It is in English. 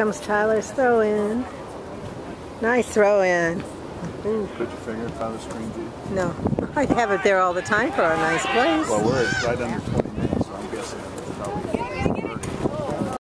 comes Tyler's throw in. Nice throw in. Put your finger on the screen, G. No, I have it there all the time for a nice place. Well, we're right under 20.